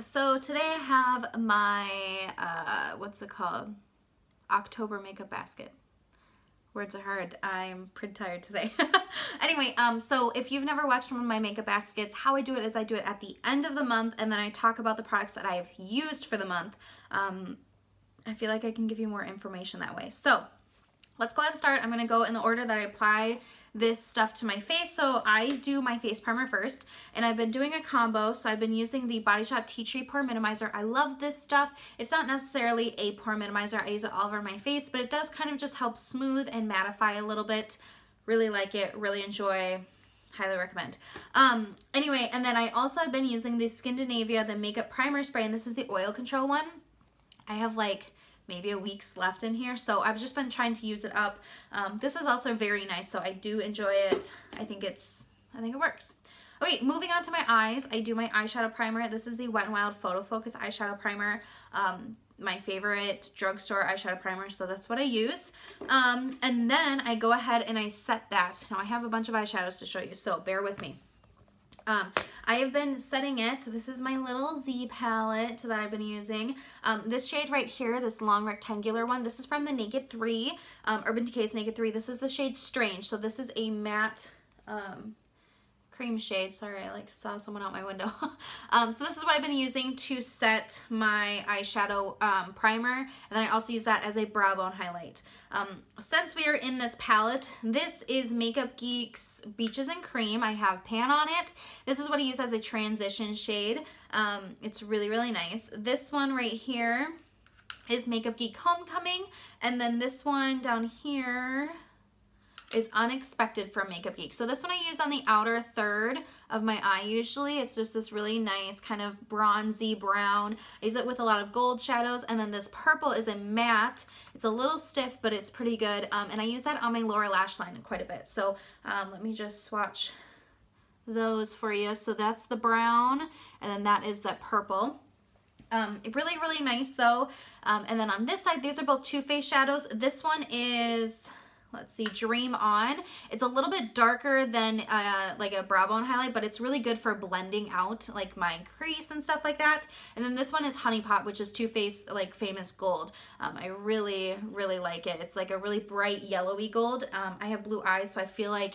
so today I have my, uh, what's it called? October makeup basket. Words are hard. I'm pretty tired today. anyway, um, so if you've never watched one of my makeup baskets, how I do it is I do it at the end of the month and then I talk about the products that I've used for the month. Um, I feel like I can give you more information that way. So let's go ahead and start. I'm going to go in the order that I apply this stuff to my face. So I do my face primer first and I've been doing a combo. So I've been using the Body Shop Tea Tree Pore Minimizer. I love this stuff. It's not necessarily a pore minimizer. I use it all over my face, but it does kind of just help smooth and mattify a little bit. Really like it, really enjoy highly recommend. Um, anyway, and then I also have been using the Skindinavia, the makeup primer spray, and this is the oil control one. I have like maybe a week's left in here. So I've just been trying to use it up. Um, this is also very nice, so I do enjoy it. I think it's, I think it works. Okay, moving on to my eyes, I do my eyeshadow primer. This is the Wet n Wild Photo Focus eyeshadow primer. Um, my favorite drugstore eyeshadow primer, so that's what I use. Um, and then I go ahead and I set that. Now I have a bunch of eyeshadows to show you, so bear with me. Um, I have been setting it, so this is my little Z palette that I've been using. Um, this shade right here, this long rectangular one, this is from the Naked 3, um, Urban Decay's Naked 3. This is the shade Strange, so this is a matte um, cream shade. Sorry, I like saw someone out my window. um, so this is what I've been using to set my eyeshadow um, primer. And then I also use that as a brow bone highlight. Um, since we are in this palette, this is Makeup Geek's Beaches and Cream. I have pan on it. This is what I use as a transition shade. Um, it's really, really nice. This one right here is Makeup Geek Homecoming. And then this one down here is Unexpected from Makeup Geek. So this one I use on the outer third of my eye usually. It's just this really nice kind of bronzy brown. I use it with a lot of gold shadows. And then this purple is a matte. It's a little stiff, but it's pretty good. Um, and I use that on my lower lash line quite a bit. So um, let me just swatch those for you. So that's the brown, and then that is the purple. Um, really, really nice though. Um, and then on this side, these are both Too Faced shadows. This one is let's see, Dream On. It's a little bit darker than uh, like a brow bone highlight, but it's really good for blending out like my crease and stuff like that. And then this one is Honey Pot, which is Too Faced like famous gold. Um, I really, really like it. It's like a really bright yellowy gold. Um, I have blue eyes, so I feel like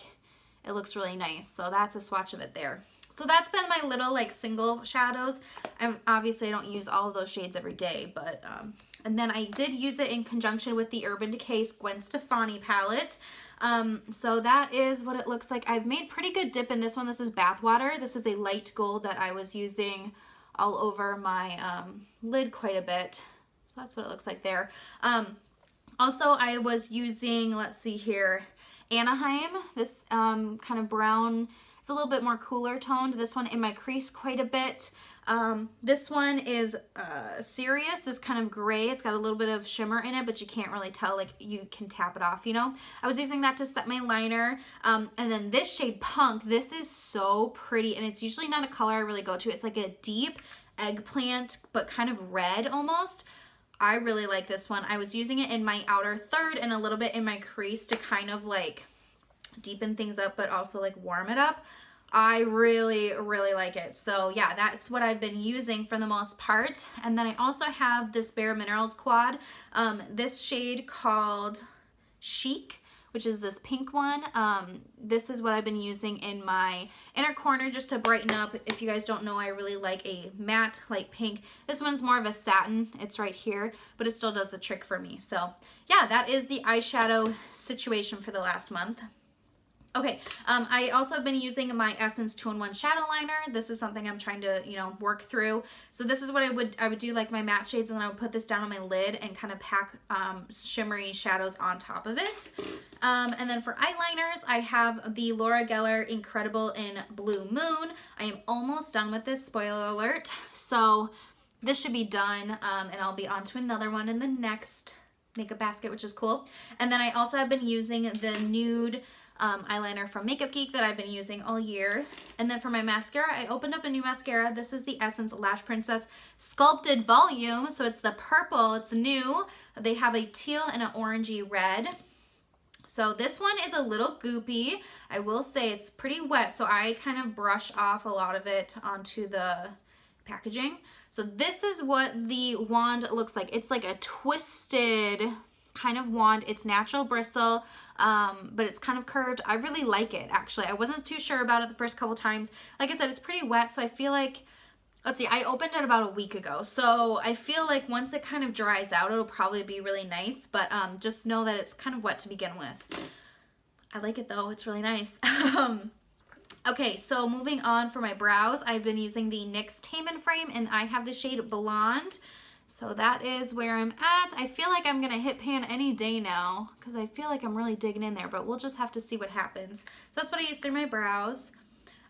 it looks really nice. So that's a swatch of it there. So that's been my little like single shadows. I'm obviously I don't use all of those shades every day, but um, and then I did use it in conjunction with the Urban Decay Gwen Stefani palette. Um, so that is what it looks like. I've made pretty good dip in this one. This is Bathwater. This is a light gold that I was using all over my um, lid quite a bit. So that's what it looks like there. Um, also, I was using, let's see here, Anaheim, this um, kind of brown, it's a little bit more cooler toned. This one in my crease quite a bit. Um, this one is uh, Serious, this kind of gray. It's got a little bit of shimmer in it, but you can't really tell, like you can tap it off, you know? I was using that to set my liner. Um, and then this shade Punk, this is so pretty, and it's usually not a color I really go to. It's like a deep eggplant, but kind of red almost. I really like this one. I was using it in my outer third and a little bit in my crease to kind of like deepen things up, but also like warm it up. I really, really like it. So yeah, that's what I've been using for the most part. And then I also have this Bare Minerals quad. Um, this shade called Chic which is this pink one. Um, this is what I've been using in my inner corner just to brighten up. If you guys don't know, I really like a matte light pink. This one's more of a satin. It's right here, but it still does the trick for me. So yeah, that is the eyeshadow situation for the last month. Okay, um, I also have been using my Essence 2-in-1 Shadow Liner. This is something I'm trying to, you know, work through. So this is what I would I would do like my matte shades and then I would put this down on my lid and kind of pack um, shimmery shadows on top of it. Um, and then for eyeliners, I have the Laura Geller Ink Credible in Blue Moon. I am almost done with this, spoiler alert. So this should be done um, and I'll be on to another one in the next makeup basket, which is cool. And then I also have been using the Nude um, eyeliner from Makeup Geek that I've been using all year. And then for my mascara, I opened up a new mascara. This is the Essence Lash Princess Sculpted Volume. So it's the purple, it's new. They have a teal and an orangey red. So this one is a little goopy. I will say it's pretty wet, so I kind of brush off a lot of it onto the packaging. So this is what the wand looks like. It's like a twisted kind of wand. It's natural bristle, um, but it's kind of curved. I really like it, actually. I wasn't too sure about it the first couple times. Like I said, it's pretty wet, so I feel like, let's see, I opened it about a week ago. So I feel like once it kind of dries out, it'll probably be really nice, but um, just know that it's kind of wet to begin with. I like it though, it's really nice. Um, okay, so moving on for my brows, I've been using the NYX Tame and Frame and I have the shade Blonde. So that is where I'm at. I feel like I'm gonna hit pan any day now because I feel like I'm really digging in there, but we'll just have to see what happens. So that's what I use through my brows.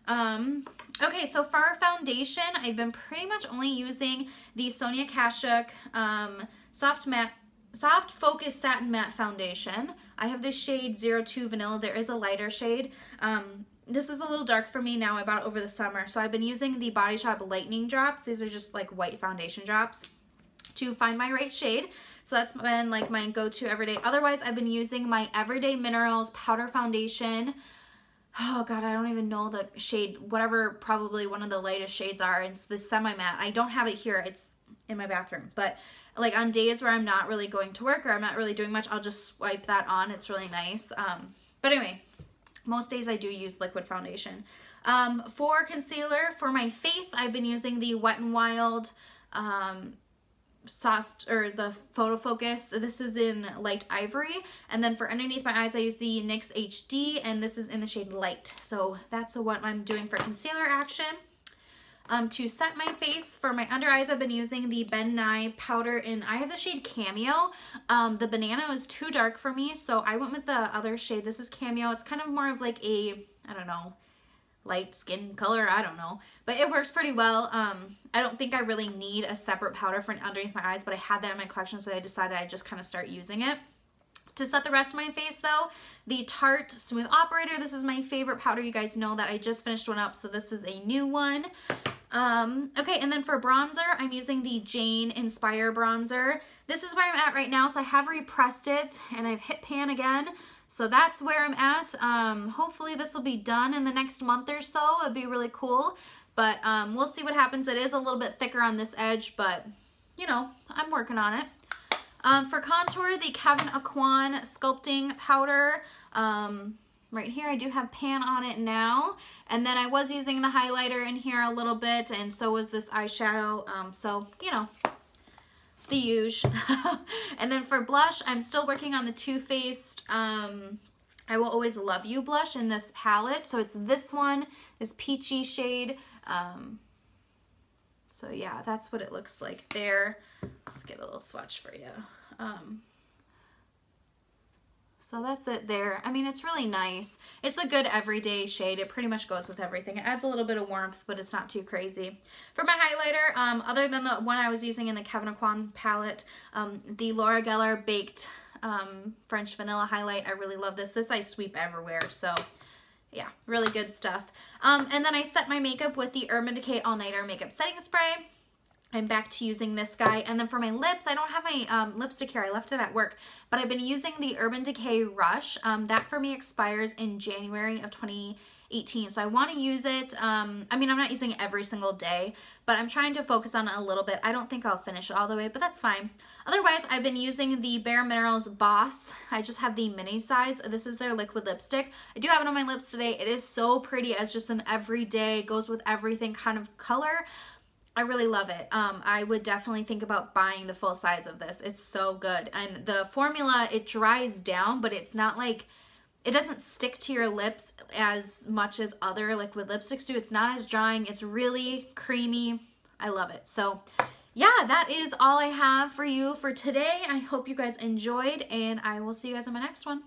Um, okay, so for our foundation, I've been pretty much only using the Sonia Kashuk um, Soft Matte Soft Focus Satin Matte Foundation. I have this shade 02 Vanilla. There is a lighter shade. Um, this is a little dark for me now. I bought it over the summer. So I've been using the Body Shop Lightening Drops. These are just like white foundation drops to find my right shade. So that's been like my go-to everyday. Otherwise, I've been using my Everyday Minerals Powder Foundation. Oh God, I don't even know the shade, whatever probably one of the lightest shades are. It's the semi-matte. I don't have it here. It's in my bathroom. But like on days where I'm not really going to work or I'm not really doing much, I'll just swipe that on. It's really nice. Um, but anyway, most days I do use liquid foundation. Um, for concealer, for my face, I've been using the Wet n Wild um, soft or the photo focus this is in light ivory. And then for underneath my eyes I use the NYX HD and this is in the shade light. So that's what I'm doing for concealer action. Um, to set my face for my under eyes I've been using the Ben Nye powder in I have the shade Cameo. Um, the banana is too dark for me so I went with the other shade. This is Cameo. It's kind of more of like a I don't know light skin color, I don't know. But it works pretty well. Um, I don't think I really need a separate powder for underneath my eyes, but I had that in my collection, so I decided I'd just kind of start using it. To set the rest of my face though, the Tarte Smooth Operator. This is my favorite powder. You guys know that I just finished one up, so this is a new one. Um, okay, and then for bronzer, I'm using the Jane Inspire Bronzer. This is where I'm at right now, so I have repressed it, and I've hit pan again. So that's where I'm at. Um, hopefully this will be done in the next month or so. It'd be really cool. But um, we'll see what happens. It is a little bit thicker on this edge, but you know, I'm working on it. Um, for contour, the Kevyn Aucoin Sculpting Powder. Um, right here, I do have pan on it now. And then I was using the highlighter in here a little bit, and so was this eyeshadow. Um, so, you know, the huge. and then for blush, I'm still working on the Too Faced um, I Will Always Love You blush in this palette. So it's this one, this peachy shade. Um, so yeah, that's what it looks like there. Let's get a little swatch for you. Um, so that's it there. I mean, it's really nice. It's a good everyday shade. It pretty much goes with everything. It adds a little bit of warmth, but it's not too crazy. For my highlighter, um, other than the one I was using in the Kevyn Aucoin palette, um, the Laura Geller Baked um, French Vanilla Highlight. I really love this. This I sweep everywhere, so yeah, really good stuff. Um, and then I set my makeup with the Urban Decay All Nighter Makeup Setting Spray. I'm back to using this guy. And then for my lips, I don't have my um, lipstick here. I left it at work. But I've been using the Urban Decay Rush. Um, that for me expires in January of 2018. So I want to use it. Um, I mean, I'm not using it every single day, but I'm trying to focus on it a little bit. I don't think I'll finish it all the way, but that's fine. Otherwise, I've been using the Bare Minerals Boss. I just have the mini size. This is their liquid lipstick. I do have it on my lips today. It is so pretty as just an everyday, goes with everything kind of color. I really love it. Um, I would definitely think about buying the full size of this. It's so good. And the formula, it dries down, but it's not like, it doesn't stick to your lips as much as other liquid lipsticks do. It's not as drying. It's really creamy. I love it. So yeah, that is all I have for you for today. I hope you guys enjoyed and I will see you guys in my next one.